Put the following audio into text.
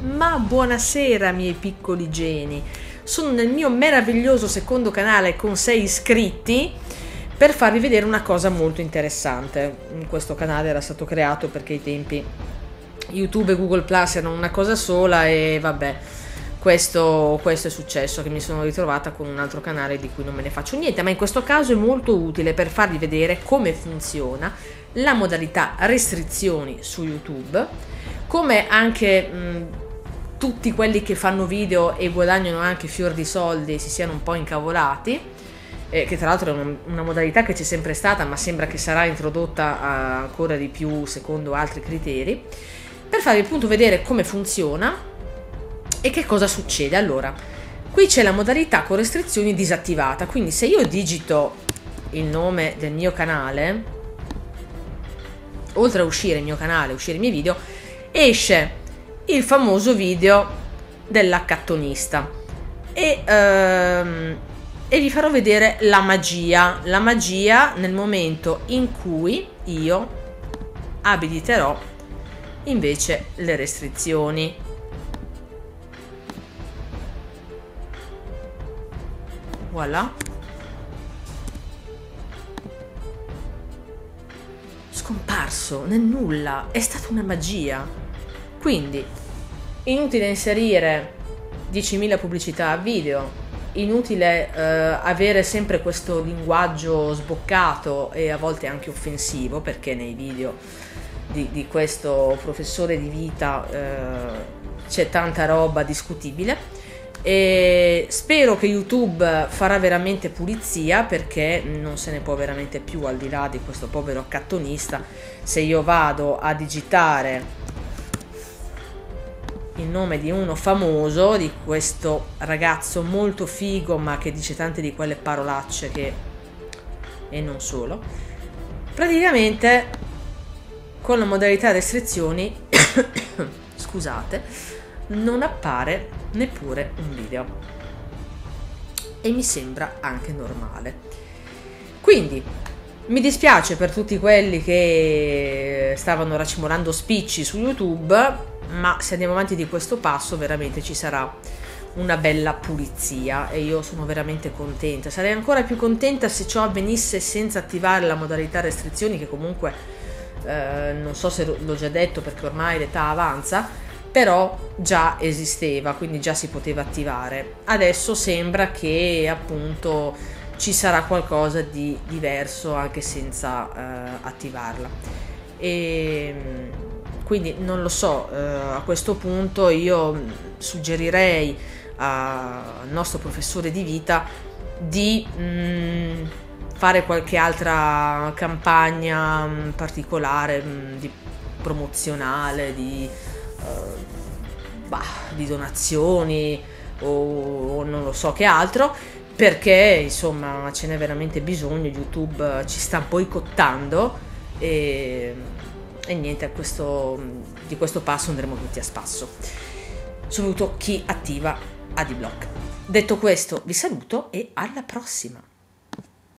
Ma buonasera miei piccoli geni. Sono nel mio meraviglioso secondo canale con 6 iscritti per farvi vedere una cosa molto interessante. Questo canale era stato creato perché ai tempi YouTube e Google Plus erano una cosa sola e vabbè, questo, questo, è successo che mi sono ritrovata con un altro canale di cui non me ne faccio niente, ma in questo caso è molto utile per farvi vedere come funziona la modalità restrizioni su YouTube, come anche mh, tutti quelli che fanno video e guadagnano anche fior di soldi si siano un po' incavolati, eh, che tra l'altro è una, modalità che c'è sempre stata, ma sembra che sarà introdotta ancora di più secondo altri criteri, per farvi appunto vedere come funziona e che cosa succede? Allora, qui c'è la modalità con restrizioni disattivata, quindi se io digito il nome del mio canale, oltre a uscire il mio canale, uscire i miei video, esce il famoso video dell'accattonista e, ehm, e vi farò vedere la magia, la magia nel momento in cui io abiliterò invece le restrizioni. Voilà. Scomparso nel nulla, è stata una magia. Quindi, inutile inserire 10.000 pubblicità a video, inutile eh, avere sempre questo linguaggio sboccato e a volte anche offensivo, perché nei video di, di questo professore di vita eh, c'è tanta roba discutibile e spero che YouTube farà veramente pulizia perché non se ne può veramente più al di là di questo povero accattonista. Se io vado a digitare il nome di uno famoso, di questo ragazzo molto figo ma che dice tante di quelle parolacce che... e non solo, praticamente con la modalità restrizioni, scusate, non appare neppure un video. E mi sembra anche normale. Quindi mi dispiace per tutti quelli che stavano racimolando spicci su youtube ma se andiamo avanti di questo passo veramente ci sarà una bella pulizia e io sono veramente contenta sarei ancora più contenta se ciò avvenisse senza attivare la modalità restrizioni che comunque eh, non so se l'ho già detto perché ormai l'età avanza però già esisteva, quindi già si poteva attivare. Adesso sembra che appunto ci sarà qualcosa di diverso anche senza eh, attivarla. E quindi non lo so, eh, a questo punto io suggerirei al nostro professore di vita di mh, mm, fare qualche altra campagna mh, mm, particolare, mh, mm, di promozionale, di eh, bah, di donazioni o, o non lo so che altro perché insomma ce n'è veramente bisogno youtube ci sta boicottando e, e niente questo, di questo passo andremo tutti a spasso. Soprattutto chi attiva AdiBlock. Detto questo vi saluto e alla prossima